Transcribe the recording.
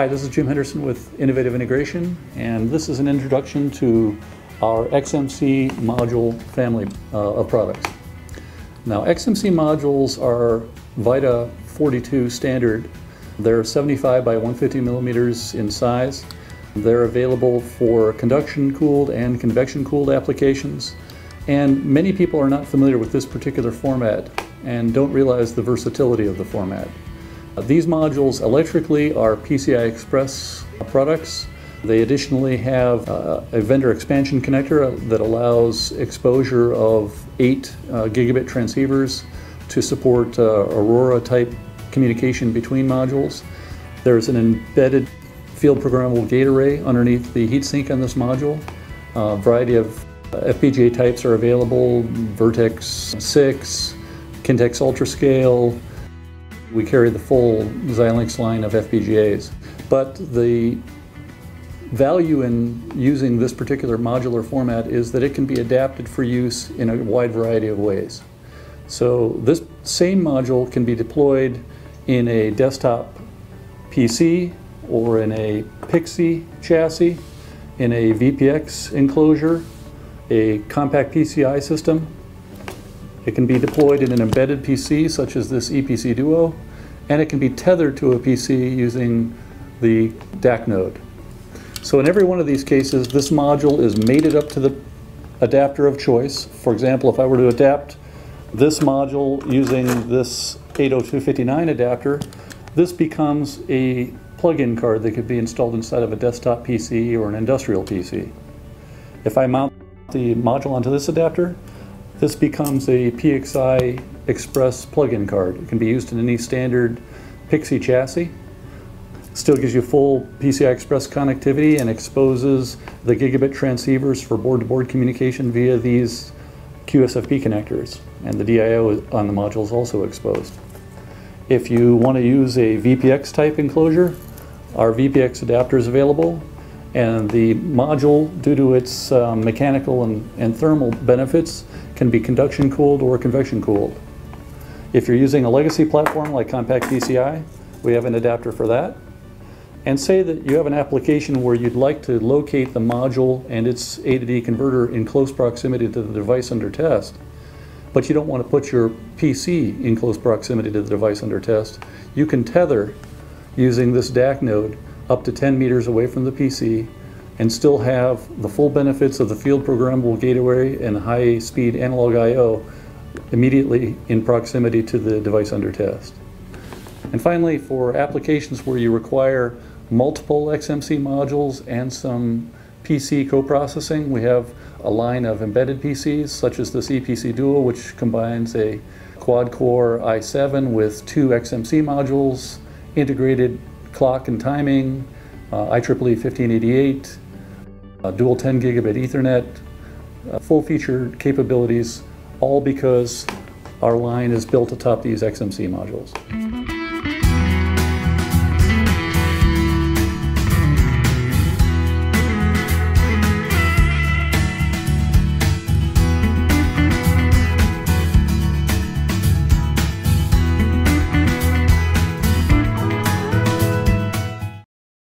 Hi, this is Jim Henderson with Innovative Integration, and this is an introduction to our XMC module family uh, of products. Now, XMC modules are VITA 42 standard. They're 75 by 150 millimeters in size. They're available for conduction cooled and convection cooled applications. And many people are not familiar with this particular format and don't realize the versatility of the format. These modules electrically are PCI Express products. They additionally have uh, a vendor expansion connector that allows exposure of 8 uh, gigabit transceivers to support uh, Aurora type communication between modules. There's an embedded field programmable gate array underneath the heatsink on this module. A variety of FPGA types are available, Virtex 6, Kintex UltraScale, we carry the full Xilinx line of FPGAs. But the value in using this particular modular format is that it can be adapted for use in a wide variety of ways. So this same module can be deployed in a desktop PC or in a PXI chassis, in a VPX enclosure, a compact PCI system, it can be deployed in an embedded PC such as this EPC Duo, and it can be tethered to a PC using the DAQ node. So in every one of these cases, this module is mated up to the adapter of choice. For example, if I were to adapt this module using this 80259 adapter, this becomes a plug-in card that could be installed inside of a desktop PC or an industrial PC. If I mount the module onto this adapter, this becomes a PXI Express plug-in card. It can be used in any standard PXI chassis. Still gives you full PCI Express connectivity and exposes the gigabit transceivers for board-to-board -board communication via these QSFP connectors. And the DIO on the module is also exposed. If you want to use a VPX type enclosure, our VPX adapter is available and the module, due to its um, mechanical and, and thermal benefits, can be conduction cooled or convection cooled. If you're using a legacy platform like Compact PCI, we have an adapter for that. And say that you have an application where you'd like to locate the module and its A to D converter in close proximity to the device under test, but you don't want to put your PC in close proximity to the device under test, you can tether using this DAQ node up to 10 meters away from the PC and still have the full benefits of the field programmable gate array and high speed analog I.O. immediately in proximity to the device under test. And finally, for applications where you require multiple XMC modules and some PC co-processing, we have a line of embedded PCs such as this EPC Duo, which combines a quad-core i7 with two XMC modules, integrated clock and timing, uh, IEEE 1588, uh, dual 10 gigabit Ethernet, uh, full featured capabilities, all because our line is built atop these XMC modules.